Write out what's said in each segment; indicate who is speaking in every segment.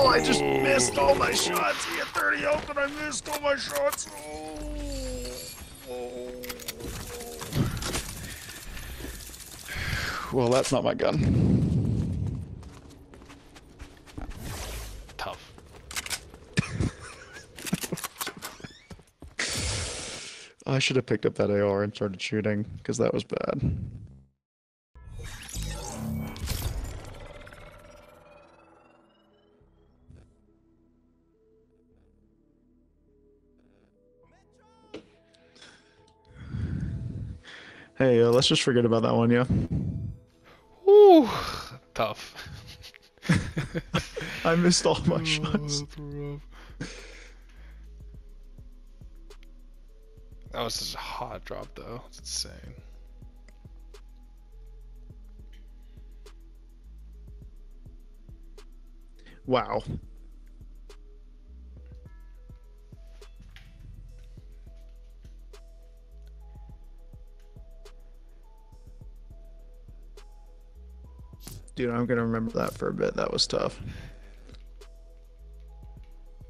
Speaker 1: Oh, I just missed all my shots. He had 30 open. I missed all my shots. Oh, oh, oh. Well, that's not my gun.
Speaker 2: Tough.
Speaker 1: I should have picked up that AR and started shooting, because that was bad. Hey, uh, let's just forget about that one, yeah?
Speaker 2: Ooh, tough.
Speaker 1: I missed all my
Speaker 2: Oh,
Speaker 1: shots.
Speaker 2: That was such a hot drop, though. It's insane.
Speaker 1: Wow. Dude, I'm gonna remember that for a bit. That was tough.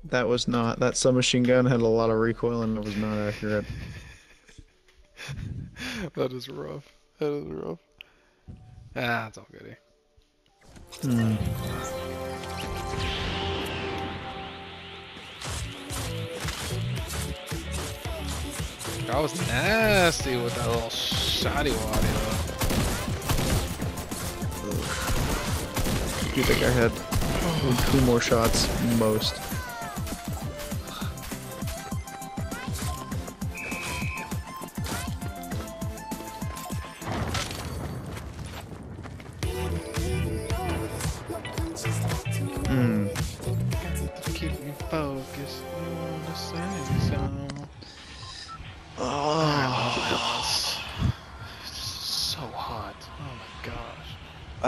Speaker 1: That was not. That submachine gun had a lot of recoil and it was not accurate.
Speaker 2: that is rough. That is rough. Ah, it's all goody.
Speaker 1: Hmm.
Speaker 2: That was nasty with that little shoddy waddy.
Speaker 1: You think I had two more shots? Most.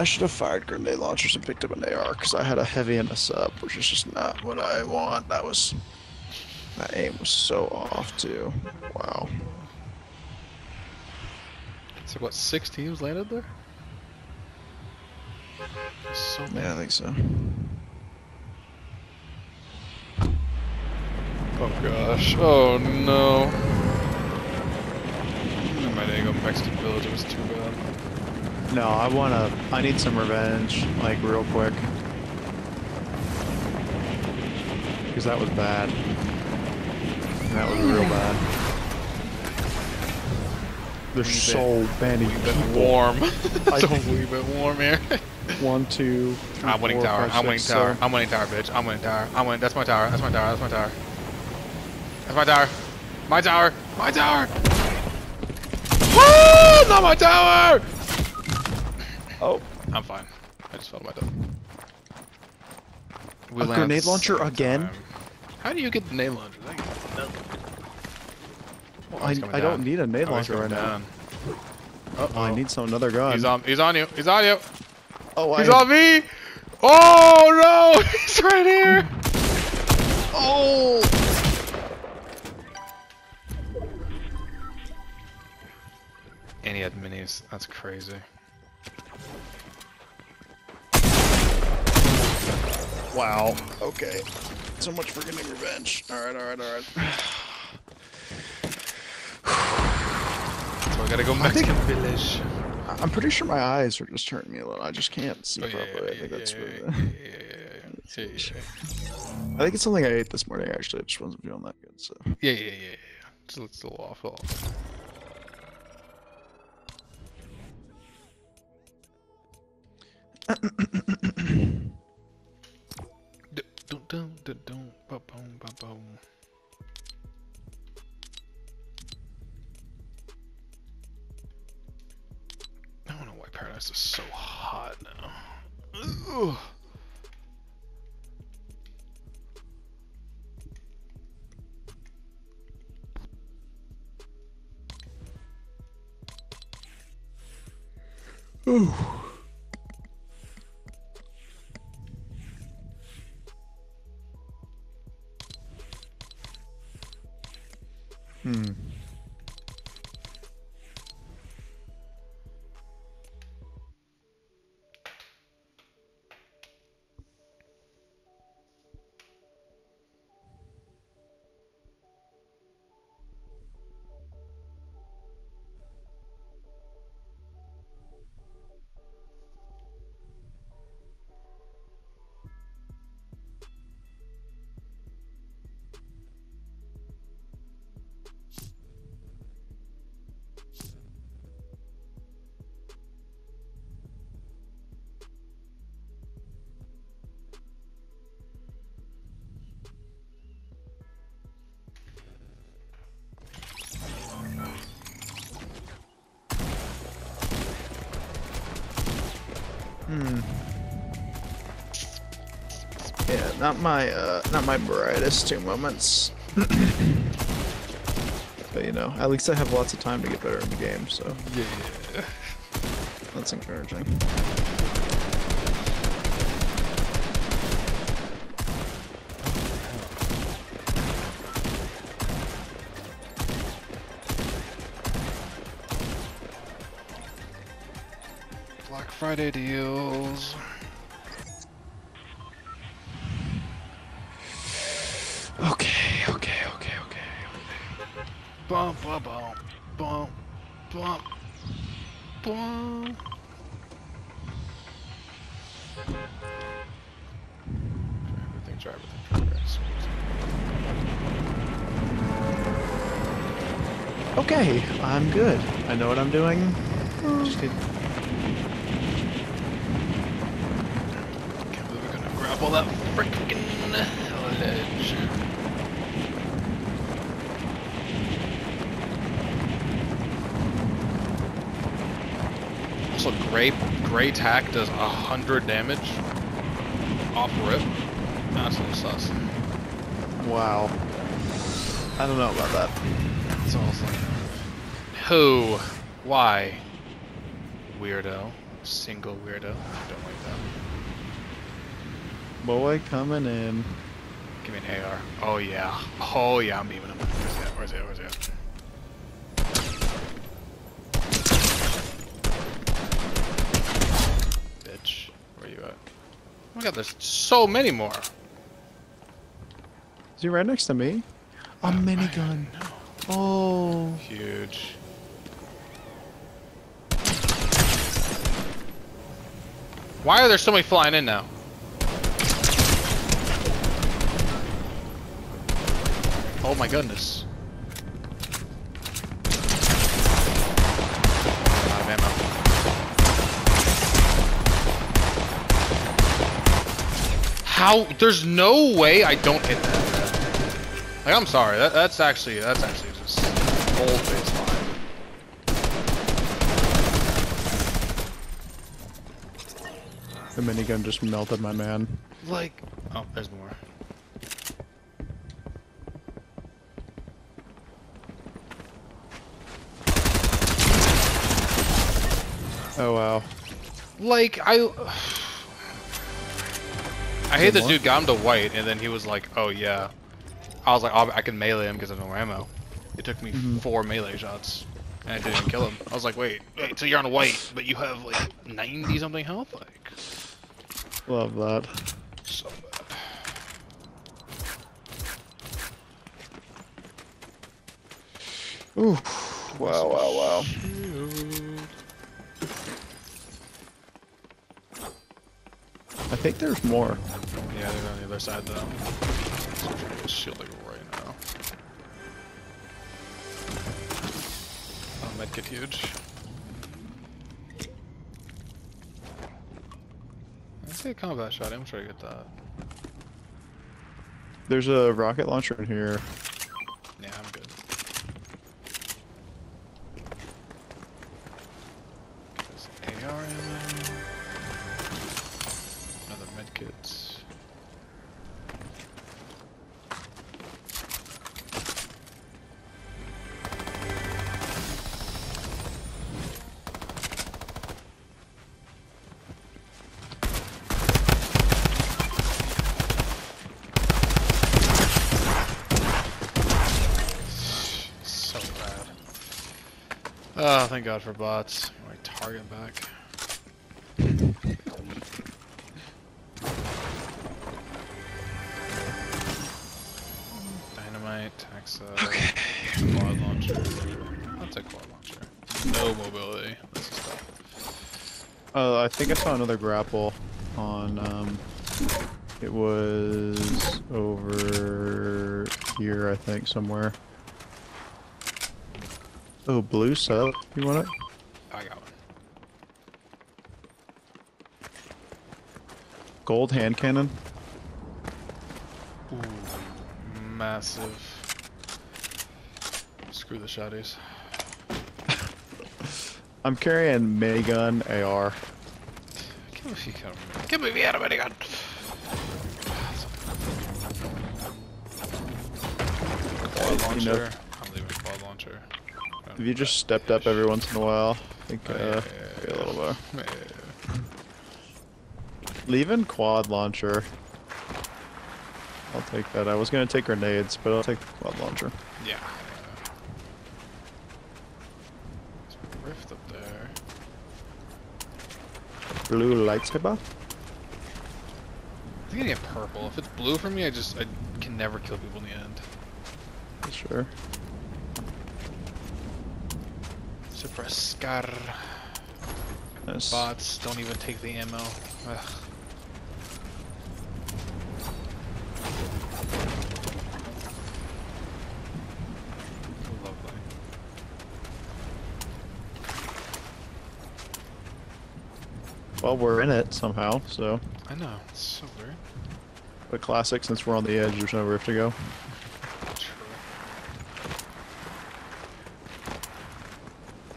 Speaker 1: I should have fired grenade launchers and picked up an AR because I had a heavy and a sub, which is just not what I want. That was. That aim was so off, too. Wow.
Speaker 2: It's like what, six teams landed there? So many.
Speaker 1: Yeah, I think so.
Speaker 2: Oh gosh. Oh no. I might need to go Mexican village, it was too bad.
Speaker 1: No, I wanna. I need some revenge, like, real quick. Because that was bad. That was real bad. There's so many
Speaker 2: it
Speaker 1: people.
Speaker 2: warm.
Speaker 1: I-
Speaker 2: Don't leave it warm here.
Speaker 1: One, two, three,
Speaker 2: I'm winning
Speaker 1: four,
Speaker 2: tower.
Speaker 1: five,
Speaker 2: I'm winning
Speaker 1: six,
Speaker 2: tower.
Speaker 1: seven.
Speaker 2: I'm winning tower, bitch. I'm winning tower. I'm winning. That's my tower. That's my tower. That's my tower. That's my tower. My tower. My tower. Woo! Not my tower.
Speaker 1: Oh,
Speaker 2: I'm fine. I just fell to my death. We
Speaker 1: A
Speaker 2: land
Speaker 1: grenade launcher again?
Speaker 2: time. How do you get the grenade launcher? That gets nothing. Oh,
Speaker 1: I, I don't need a nade
Speaker 2: Oh,
Speaker 1: launcher right
Speaker 2: coming
Speaker 1: now.
Speaker 2: down.
Speaker 1: Oh, I need some another gun.
Speaker 2: He's on. He's on you. He's on you.
Speaker 1: oh, I
Speaker 2: He's on me. Oh no! He's right here.
Speaker 1: Oh!
Speaker 2: And he had minis. That's crazy.
Speaker 1: Wow. Okay. So much for getting revenge. Alright, alright, alright.
Speaker 2: So I gotta go
Speaker 1: I think-
Speaker 2: Mexican village.
Speaker 1: I'm pretty sure my eyes are just hurting me a little. I just can't see
Speaker 2: Oh, yeah,
Speaker 1: properly. I think
Speaker 2: yeah,
Speaker 1: that's
Speaker 2: yeah, yeah, yeah, yeah, yeah, yeah, yeah, yeah.
Speaker 1: I think it's something I ate this morning actually. I just wasn't feeling that good, so.
Speaker 2: Yeah, yeah, yeah, yeah. Little off. a little off.
Speaker 1: Ooh. Hmm. Yeah, not my uh, not my brightest two moments. but you know, at least I have lots of time to get better in the game, so
Speaker 2: Yeah.
Speaker 1: that's encouraging.
Speaker 2: Black deals.
Speaker 1: Okay, okay, okay, okay.
Speaker 2: Bum bum bum bum bum bum. Try everything. Sweet.
Speaker 1: Okay, I'm good. I know what I'm doing. Just need
Speaker 2: Can't believe we're that freaking ledge. Also, gray gray tac does a hundred damage off rip. That's a little sus.
Speaker 1: Wow. I don't know about that.
Speaker 2: That's awesome. Who? Why? Weirdo. Single weirdo. Don't like that.
Speaker 1: Boy coming in.
Speaker 2: Give me an AR. Oh yeah. Oh yeah, I'm beaming him. Where's he at? Where's he at? Where's he at? Bitch. Where you at? Oh my god, there's so many more.
Speaker 1: Is he right next to me? A oh, minigun. Oh.
Speaker 2: Huge. Why are there so many flying in now? Oh my goodness. Ah, Ammo. How? There's no way I don't hit that. Like, I'm sorry. That, that's actually that's actually just old face five.
Speaker 1: The minigun just melted my man.
Speaker 2: Like, oh, there's more.
Speaker 1: Oh wow.
Speaker 2: Like, I. I hate
Speaker 1: Is
Speaker 2: this
Speaker 1: more?
Speaker 2: dude got him to white, and then he was like, "Oh yeah." I was like, oh, "I can melee him because I have no ammo." It took me
Speaker 1: Mhm.
Speaker 2: four melee shots, and I didn't even kill him. I was like, "Wait, wait, so you're on white, but you have like 90 something health? Like,
Speaker 1: Love that.
Speaker 2: so bad."
Speaker 1: Ooh. Wow, wow, wow. I think there's more.
Speaker 2: Yeah, they're on the other side though. So I'm trying to get shield like right now. Oh, medkit huge. I see a combat shot. I'm trying to get that.
Speaker 1: There's a rocket launcher in here.
Speaker 2: Yeah, I'm good. There's AR ammo. Medkit. So bad. Oh, thank God for bots. My target back.
Speaker 1: Think I saw another grapple on, um, it was over here, I think, somewhere. Oh, blue sub. You want it?
Speaker 2: I got one.
Speaker 1: Gold hand cannon.
Speaker 2: Ooh, massive. Screw the shotties.
Speaker 1: I'm carrying minigun AR.
Speaker 2: Give me a few cover. Give me animating gun. Quad
Speaker 1: You know-.
Speaker 2: I'm leaving quad launcher.
Speaker 1: If you just stepped up every once in a while, I think
Speaker 2: Oh,
Speaker 1: uh,
Speaker 2: yeah,
Speaker 1: a little better.
Speaker 2: Yeah.
Speaker 1: Leaving quad launcher. I'll take that. I was gonna take grenades, but I'll take the quad launcher.
Speaker 2: Yeah. There's a rift up there.
Speaker 1: Blue lightsaber.
Speaker 2: I think I get purple. If it's blue for me, I just I can never kill people in the end.
Speaker 1: Sure.
Speaker 2: Suppress Scar.
Speaker 1: Nice.
Speaker 2: Bots don't even take the ammo. Ugh. Lovely.
Speaker 1: Well, we're in it somehow, so
Speaker 2: I know, it's so weird.
Speaker 1: the classic. Since we're on the edge, there's no rift to go.
Speaker 2: True.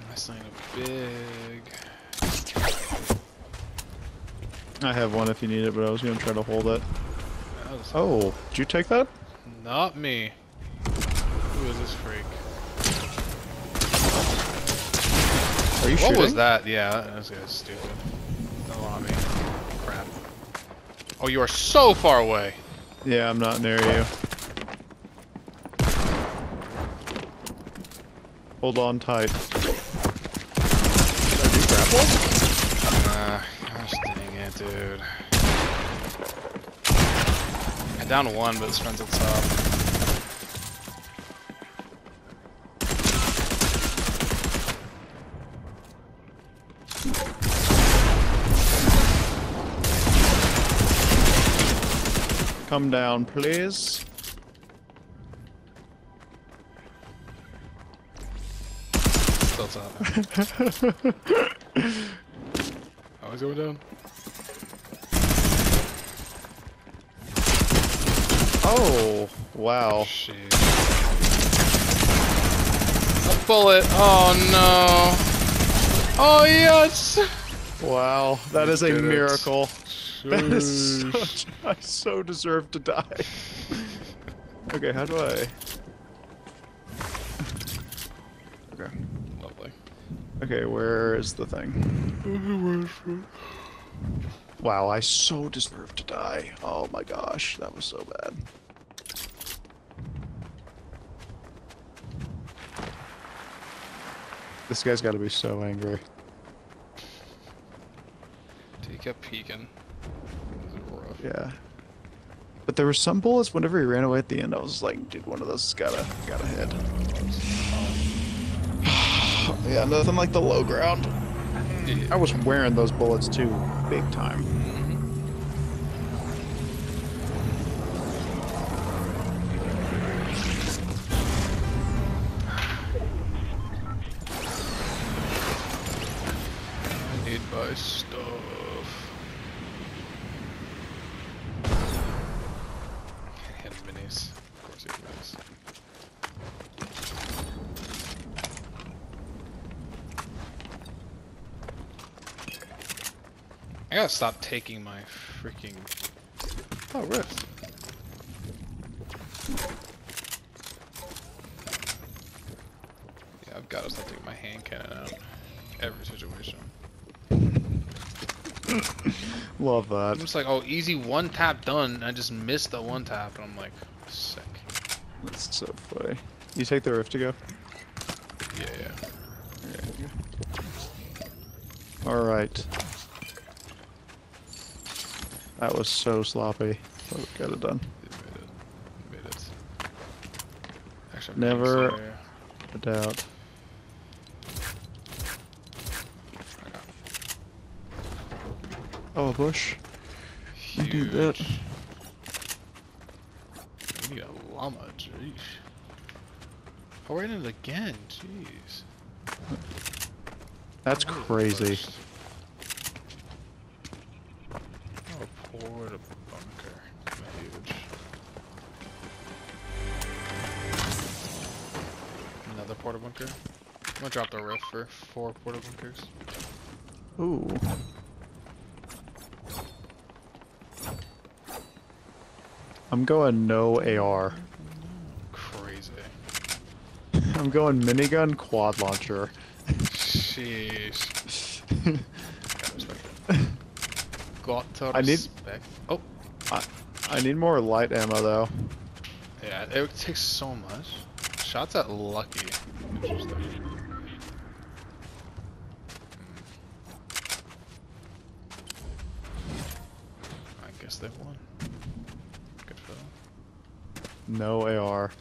Speaker 2: Nice line of big.
Speaker 1: I have one if you need it, but I was gonna try to hold it. Oh, did you take that?
Speaker 2: Not me. Who is this freak?
Speaker 1: Are you
Speaker 2: what
Speaker 1: shooting?
Speaker 2: was that? Yeah, that was stupid. Me. Crap. Oh, you are so far away.
Speaker 1: Yeah, I'm not near you. Hold on tight. Did I do grapple?
Speaker 2: Ah, gosh dang it, dude. I down one, but this runs at
Speaker 1: Come down, please.
Speaker 2: Still top. oh, he's going down.
Speaker 1: Oh, wow.
Speaker 2: Shit. A bullet. Oh no. Oh yes.
Speaker 1: Wow, that is a
Speaker 2: miracle. it.
Speaker 1: That is such, I so deserve to die. okay, how do I? Okay.
Speaker 2: Lovely.
Speaker 1: Okay, where is the thing? Wow, I so deserve to die. Oh my gosh, that was so bad. This guy's got to be so angry.
Speaker 2: He kept peeking. This is rough.
Speaker 1: Yeah. But there were some bullets whenever he ran away at the end. I was like, dude, one of those has gotta gotta hit. yeah, nothing like the low ground. I was wearing those bullets too, big time.
Speaker 2: Gotta stop taking my freaking. Oh, rift. Yeah, I've gotta stop taking my hand cannon out. Every situation.
Speaker 1: Love that.
Speaker 2: I'm just like, oh, easy one tap done. and I just missed the one tap, and I'm like, sick.
Speaker 1: That's so funny. You take the rift to go?
Speaker 2: Yeah, yeah.
Speaker 1: Alright. That was so sloppy. But we got it done.
Speaker 2: It made it. Made it. Actually,
Speaker 1: Never- a doubt. Oh, a bush. You do that.
Speaker 2: Huge. We need a llama, jeez. Oh, we're in it again, jeez.
Speaker 1: That's
Speaker 2: What is
Speaker 1: crazy.
Speaker 2: Where the bunker? Huge. Another porta bunker. I'm gonna drop the roof for four porta bunkers.
Speaker 1: Ooh. I'm going no AR.
Speaker 2: Crazy.
Speaker 1: I'm going minigun quad launcher.
Speaker 2: Sheesh. Gotta respect it. Got to
Speaker 1: I need-
Speaker 2: Oh,
Speaker 1: I I need more light ammo though.
Speaker 2: yeah. It takes so much. Shots at Lucky. Interesting. Hmm. I guess they won. Good for them.
Speaker 1: No AR.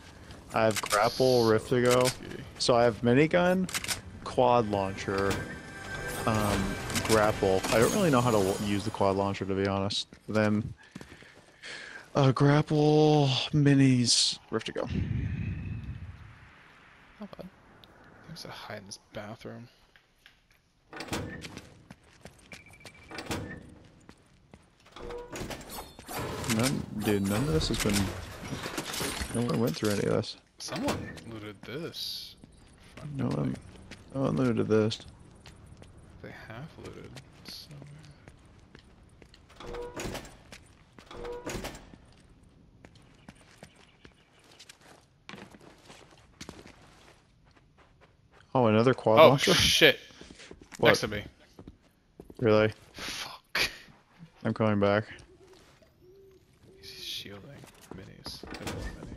Speaker 1: I have grapple, rift to go. So I have minigun, quad launcher, um, grapple. I don't really know how to use the quad launcher to be honest. Then, uh, grapple, minis, rift to go.
Speaker 2: Not bad. There's a hide in this bathroom.
Speaker 1: None, dude, none of this has been. No one went through any of this.
Speaker 2: Someone looted this.
Speaker 1: No one, no one looted this.
Speaker 2: They have looted. somewhere.
Speaker 1: Oh, another quad
Speaker 2: Oh
Speaker 1: launcher.
Speaker 2: shit!
Speaker 1: What?
Speaker 2: Next to me.
Speaker 1: Really?
Speaker 2: Fuck.
Speaker 1: I'm coming back.
Speaker 2: He's shielding minis. Mini.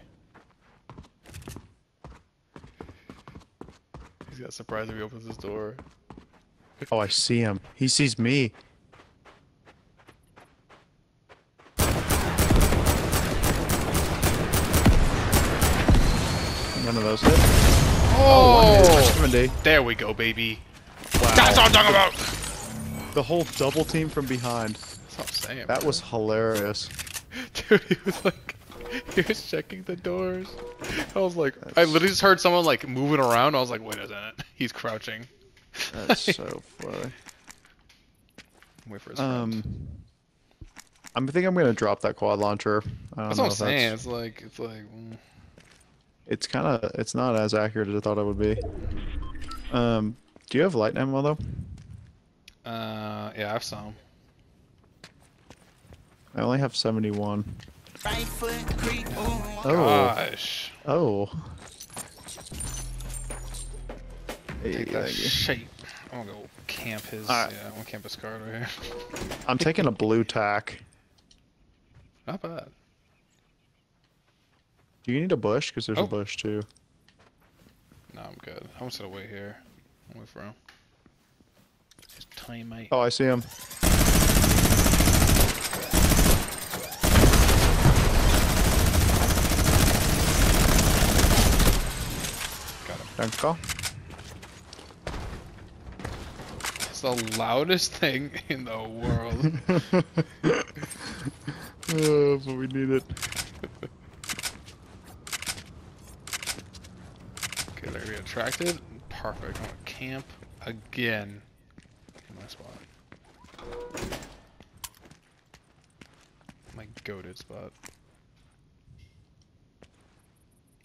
Speaker 2: He's got surprise if he opens his door.
Speaker 1: Oh, I see him. He sees me. None of those hit.
Speaker 2: Oh!
Speaker 1: 70.
Speaker 2: There we go, baby.
Speaker 1: Wow.
Speaker 2: That's what I'm talking about.
Speaker 1: The whole double team from behind.
Speaker 2: That's what I'm saying.
Speaker 1: That was hilarious.
Speaker 2: Dude, he was like, he was checking the doors. I was like, I literally just heard someone like moving around. I was like, wait a minute, he's crouching.
Speaker 1: That's so funny.
Speaker 2: Wait for his friend.
Speaker 1: Um, I think I'm gonna drop that quad launcher. I don't
Speaker 2: That's
Speaker 1: know
Speaker 2: what I'm saying.
Speaker 1: That's,
Speaker 2: It's like, it's like, mm.
Speaker 1: it's kind of, it's not as accurate as I thought it would be. Um, do you have light ammo though?
Speaker 2: uh, yeah, I have some.
Speaker 1: I only have 71.
Speaker 3: Right foot creep, ooh.
Speaker 1: Oh,
Speaker 2: Gosh,
Speaker 1: oh. Hey,
Speaker 2: take that shape. I'm gonna go camp his.
Speaker 1: Alright.
Speaker 2: Yeah, I'm gonna camp his card right here.
Speaker 1: I'm taking a blue tac.
Speaker 2: Not bad.
Speaker 1: Do you need a bush? Because there's
Speaker 2: Oh.
Speaker 1: a bush too.
Speaker 2: No, I'm good. I'm just gonna wait here. I'll wait for him. His teammate.
Speaker 1: Oh, I see him.
Speaker 2: Got him.
Speaker 1: Thanks, call.
Speaker 2: It's the loudest thing in the world.
Speaker 1: oh, but we need it.
Speaker 2: Okay, they're gonna be attracted. Perfect. I'm gonna camp again in my spot. My goaded spot.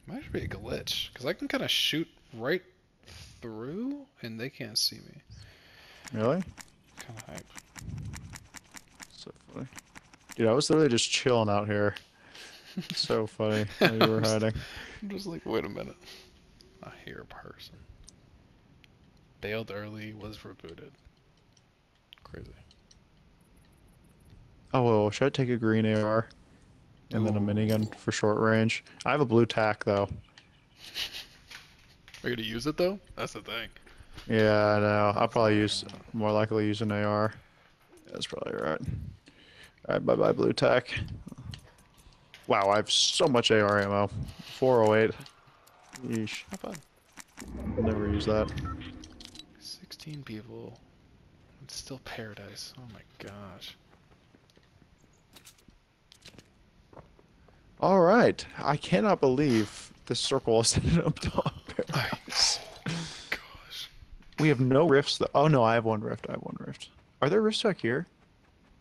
Speaker 2: Might actually be a glitch, because I can kind of shoot right through and they can't see me.
Speaker 1: Really?
Speaker 2: Kind of hype.
Speaker 1: So funny. Dude, I was literally just chilling out here. so funny. While you were hiding.
Speaker 2: I'm just like, wait a minute. I hear a person. Bailed early, was rebooted. Crazy.
Speaker 1: Oh, well, should I take a green AR? And then a minigun for short range? I have a blue tac, though.
Speaker 2: Are you gonna use it though? That's the thing.
Speaker 1: Yeah, I know. I'll probably use, more likely use an AR. That's probably right. Alright, bye bye, blue tac. Wow, I have so much AR ammo. 408. Yeesh.
Speaker 2: Not bad.
Speaker 1: Never use that.
Speaker 2: 16 people. It's still paradise. Oh my gosh.
Speaker 1: Alright. I cannot believe this circle is ended up top paradise.
Speaker 2: Gosh.
Speaker 1: We have no rifts though. Oh no, I have one rift. I have one rift. Are there rifts back here?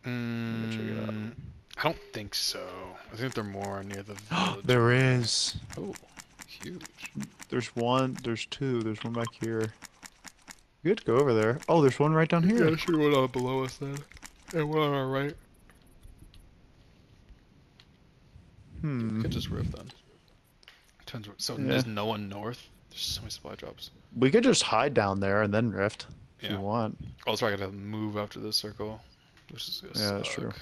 Speaker 2: Mm,
Speaker 1: check it out.
Speaker 2: I don't think so. I think they're more near the village.
Speaker 1: there is.
Speaker 2: Oh, huge.
Speaker 1: There's one. There's two. There's one back here. Good to go over there. Oh, there's one right down here.
Speaker 2: Yeah, sure one on below us then. And one on our right.
Speaker 1: Hmm.
Speaker 2: We could just rift then. Turns so
Speaker 1: Yeah.
Speaker 2: there's no one north. There's so many supply drops.
Speaker 1: We could just hide down there and then rift if
Speaker 2: Yeah.
Speaker 1: you want.
Speaker 2: Also, I gotta move after this circle, which is gonna
Speaker 1: Yeah, that's true.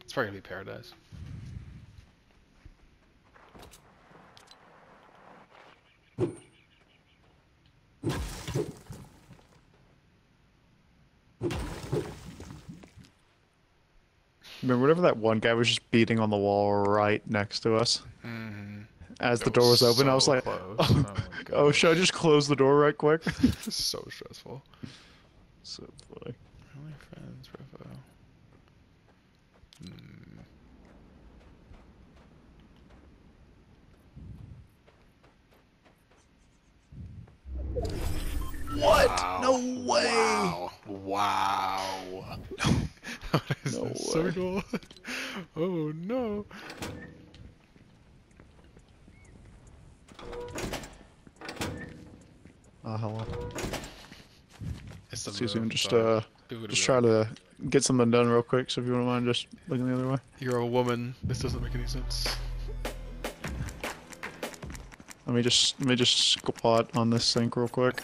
Speaker 2: It's probably gonna be paradise.
Speaker 1: Remember, whatever that one guy was just beating on the wall right next to us. As the door
Speaker 2: was
Speaker 1: was open, I was like,
Speaker 2: close.
Speaker 1: oh,
Speaker 2: Oh
Speaker 1: oh, should I just close the door right quick?
Speaker 2: so stressful.
Speaker 1: so funny.
Speaker 2: Really, friends, Revo. Hmm.
Speaker 1: What?
Speaker 2: Wow.
Speaker 1: No way.
Speaker 2: Wow. Wow. what is
Speaker 1: No
Speaker 2: this
Speaker 1: way.
Speaker 2: circle? oh no.
Speaker 1: Oh, hello. Excuse me, just uh, just try to get something done real quick. So if you wouldn't mind just looking the other way.
Speaker 2: You're a woman. This doesn't make any sense.
Speaker 1: Let me just let me just squat on this sink real quick.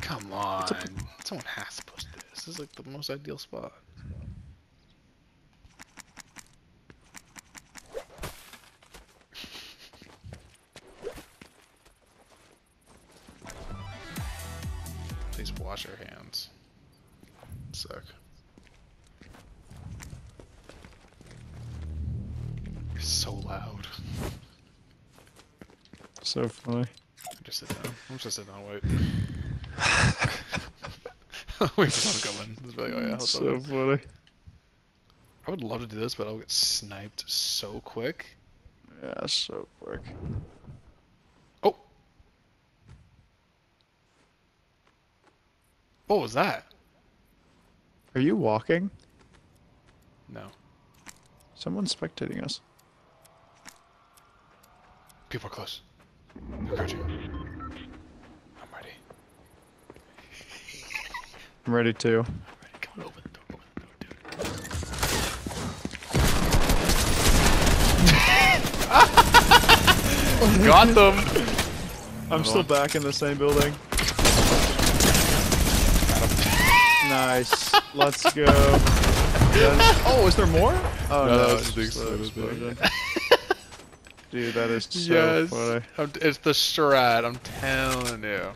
Speaker 2: Come on. Someone has to post this. This is like the most ideal spot. Suck. You're so loud.
Speaker 1: So funny.
Speaker 2: Just sit down. I'm just sitting down. Wait. wait for someone to come in. Like, oh yeah,
Speaker 1: It's so funny.
Speaker 2: I would love to do this, but I'll get sniped so quick.
Speaker 1: Yeah, so quick.
Speaker 2: Oh. What was that?
Speaker 1: Are you walking?
Speaker 2: No.
Speaker 1: Someone's spectating us.
Speaker 2: People are close. Crouching. I'm ready.
Speaker 1: I'm ready.
Speaker 2: I'm ready. Come on, open the door. Open the door, dude. Got them.
Speaker 1: I'm still back in the same building. Nice. Let's go. Oh, is there more? Oh
Speaker 2: No, that was the
Speaker 1: just the
Speaker 2: explosion.
Speaker 1: explosion. Dude, that is so
Speaker 2: yes.
Speaker 1: funny.
Speaker 2: I'm, it's the strat. I'm telling you.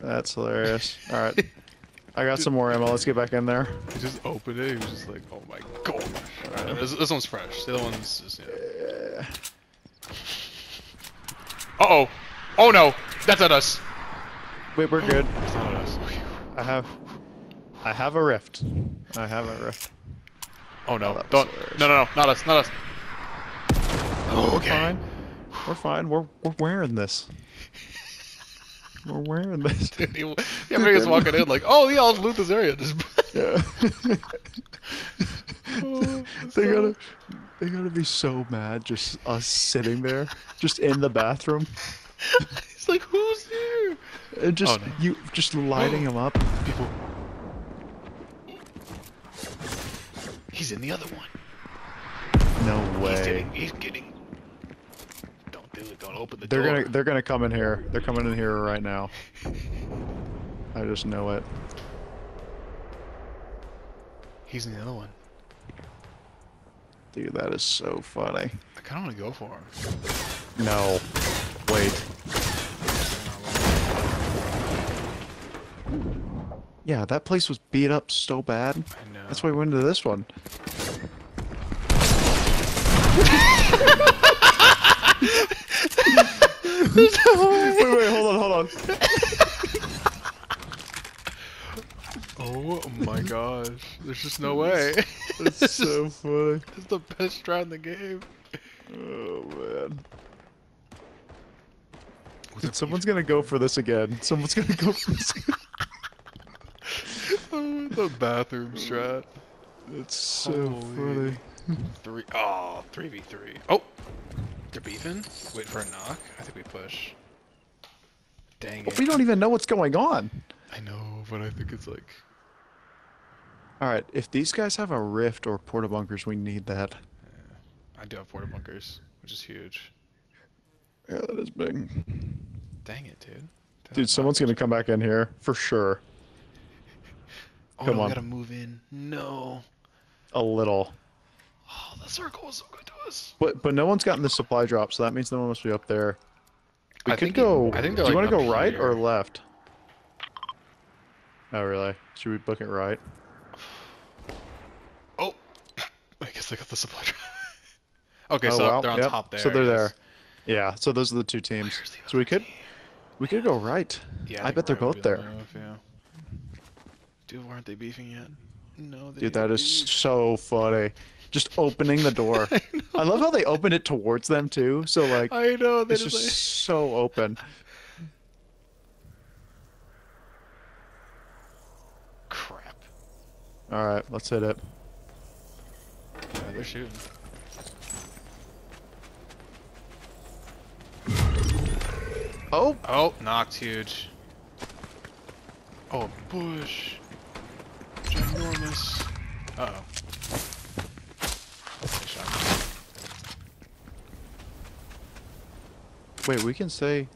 Speaker 1: That's hilarious. All right, I got some more ammo. Let's get back in there.
Speaker 2: He just opened it. He was just like, "Oh my gosh!" Alright, this, this one's fresh. The other one's just. Yeah. Uh oh! Oh no! That's not us.
Speaker 1: Wait, we're good.
Speaker 2: That's not us.
Speaker 1: I have, I have a rift. I have a rift.
Speaker 2: Oh no!
Speaker 1: Oh, was
Speaker 2: Don't! No, no, no! Not us! Not us! Oh, okay.
Speaker 1: We're fine. We're fine. We're we're wearing this. We're wearing this.
Speaker 2: Dude, you, yeah, make walking in like, "Oh yeah, I'll loot this area." Just.
Speaker 1: Yeah.
Speaker 2: Oh,
Speaker 1: they
Speaker 2: so-
Speaker 1: gotta, they gotta be so mad just us sitting there, just in the bathroom,
Speaker 2: He's like, "Who's here?"
Speaker 1: and just
Speaker 2: Oh, no.
Speaker 1: you just lighting them up.
Speaker 2: People. He's in the other one.
Speaker 1: No way.
Speaker 2: He's getting. He's getting. Don't do it. Don't open the
Speaker 1: They're
Speaker 2: door.
Speaker 1: gonna they're gonna come in here. They're coming in here right now. I just know it.
Speaker 2: He's in the other one.
Speaker 1: Dude, that is so funny.
Speaker 2: I kind of want to go for him.
Speaker 1: No. Wait. Yeah, that place was beat up so bad.
Speaker 2: I know.
Speaker 1: That's why we went into this one. wait, wait, hold on, hold on.
Speaker 2: Oh my gosh. There's just no way.
Speaker 1: That's so funny.
Speaker 2: It's the best try in the game.
Speaker 1: Oh man. Dude, someone's gonna go for this again. Someone's gonna go for this. Again.
Speaker 2: The bathroom strat.
Speaker 1: It's so
Speaker 2: Holy.
Speaker 1: funny.
Speaker 2: Three. Oh, 3v3. Oh! They're beefing? Wait for a knock? I think we push. Dang it.
Speaker 1: We don't even know what's going on.
Speaker 2: I know, but I think it's like.
Speaker 1: All right, if these guys have a rift or porta bunkers, we need that.
Speaker 2: I do have porta bunkers, which is huge.
Speaker 1: Yeah, that is big.
Speaker 2: Dang it, dude.
Speaker 1: Dude, someone's gonna come back in here for sure.
Speaker 2: Oh,
Speaker 1: come
Speaker 2: no,
Speaker 1: on.
Speaker 2: we gotta move in. No.
Speaker 1: A little,
Speaker 2: Oh, the circle was so good to us.
Speaker 1: but but no one's gotten the supply drop, so that means no one must be up there. We
Speaker 2: I
Speaker 1: could
Speaker 2: think it-
Speaker 1: go.
Speaker 2: I think
Speaker 1: do
Speaker 2: they're,
Speaker 1: you want to go
Speaker 2: up
Speaker 1: right or left? Oh really? Should we book it right?
Speaker 2: Oh, I guess I got the supply drop. okay,
Speaker 1: oh
Speaker 2: so
Speaker 1: well,
Speaker 2: they're on
Speaker 1: yep.
Speaker 2: top there.
Speaker 1: So they're there. Yeah. So those are the two teams.
Speaker 2: The
Speaker 1: So we
Speaker 2: other
Speaker 1: could we could go right.
Speaker 2: Yeah,
Speaker 1: I
Speaker 2: think
Speaker 1: bet they're
Speaker 2: right
Speaker 1: both there.
Speaker 2: move, yeah. Dude, aren't they beefing yet? No, they
Speaker 1: Dude, that is
Speaker 2: beef.
Speaker 1: so funny. Just opening the door. I love how they open it towards them too. So like
Speaker 2: I know.
Speaker 1: It's
Speaker 2: just,
Speaker 1: just so open.
Speaker 2: crap.
Speaker 1: All right, let's hit it.
Speaker 2: Yeah, they're shooting.
Speaker 1: Oh,
Speaker 2: Oh, knocked huge. Oh, bush. Ginormous. Uh oh.
Speaker 1: wait, we can say.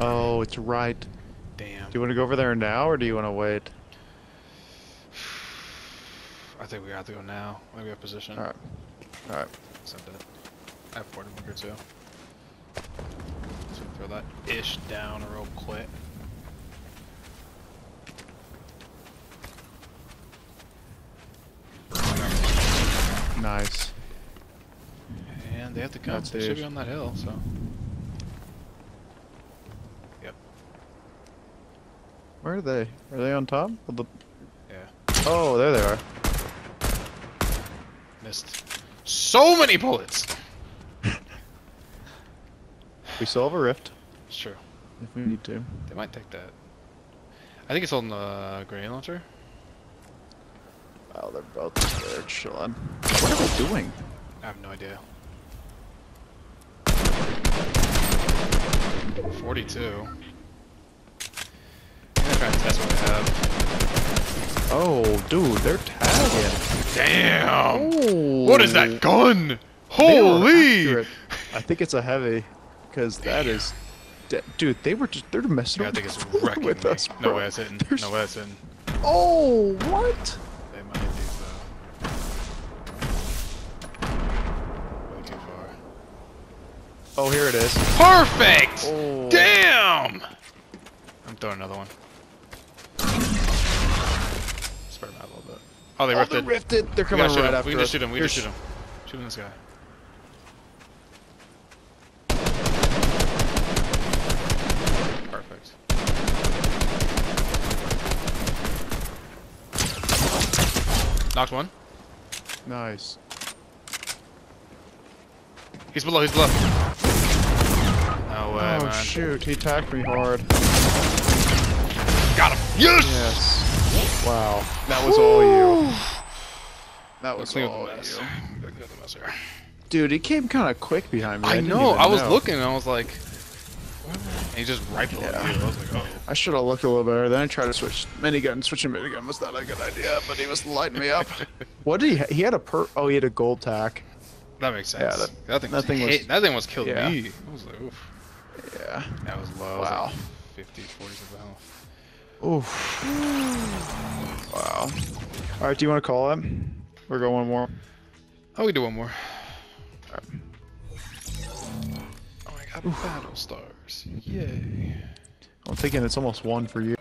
Speaker 1: Oh, it's right.
Speaker 2: Damn.
Speaker 1: Do you want to go over there now, or do you want to wait?
Speaker 2: I think we have to go now. Maybe have position.
Speaker 1: All right. All right.
Speaker 2: Send it. I have porta bunker too. So throw that ish down real quick.
Speaker 1: Nice.
Speaker 2: And they have to come. They should be on that hill, so. Yep.
Speaker 1: Where are they? Are they on top? Of the...
Speaker 2: Yeah.
Speaker 1: Oh, there they are.
Speaker 2: Missed. So many bullets!
Speaker 1: We still have a rift
Speaker 2: It's true.
Speaker 1: if we need to.
Speaker 2: They might take that. I think it's on the grenade launcher.
Speaker 1: Oh, they're both there chilling. What are they doing?
Speaker 2: I have no idea. 42. I'm gonna try and test what they have.
Speaker 1: Oh, dude, they're tagging.
Speaker 2: Damn!
Speaker 1: Oh,
Speaker 2: What is that gun? Holy!
Speaker 1: I think it's a heavy, because that is, dude. They were just they're messing
Speaker 2: Yeah, I think it's
Speaker 1: around
Speaker 2: wrecking
Speaker 1: with
Speaker 2: me.
Speaker 1: us.
Speaker 2: no
Speaker 1: bro.
Speaker 2: way it's hitting.
Speaker 1: There's-
Speaker 2: No way it's hitting.
Speaker 1: Oh, what? Oh, here it is.
Speaker 2: Perfect!
Speaker 1: Oh.
Speaker 2: Damn! I'm throwing another one. Spread them out a little bit. Oh, they
Speaker 1: Oh,
Speaker 2: ripped
Speaker 1: they're rifted. They're coming right after
Speaker 2: We can just shoot him. We can just shoot him. Shooting this guy. Perfect. Knocked one.
Speaker 1: Nice.
Speaker 2: He's below. He's below. No way,
Speaker 1: oh
Speaker 2: man.
Speaker 1: shoot, he attacked me hard.
Speaker 2: Got him. Yes.
Speaker 1: Yes. Wow, that was all you. That was
Speaker 2: Let's
Speaker 1: all you.
Speaker 2: Gotta clean up the mess here.
Speaker 1: Dude, he came kind of quick behind me.
Speaker 2: I
Speaker 1: didn't
Speaker 2: know. I was
Speaker 1: know.
Speaker 2: looking and I was like, and he just right below
Speaker 1: Yeah.
Speaker 2: you. I was like, oh.
Speaker 1: I should have looked a little better. Then I tried to switch minigun. Switching minigun was not a good idea, but he was lighting me up. what did he? Ha- he had a per. Oh, he had a gold tac.
Speaker 2: That makes sense.
Speaker 1: Yeah, that-
Speaker 2: that, thing
Speaker 1: that
Speaker 2: was,
Speaker 1: thing was-
Speaker 2: that thing was killing
Speaker 1: yeah.
Speaker 2: me. I was like, oof.
Speaker 1: Yeah.
Speaker 2: That was low. I was
Speaker 1: Wow.
Speaker 2: like 50, 40 something health.
Speaker 1: Oof. wow. All right. Do you want to call it? We're going one more.
Speaker 2: Oh, we do one more. Oh my god, battle stars. Yay.
Speaker 1: I'm thinking it's almost one for you.